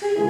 to you.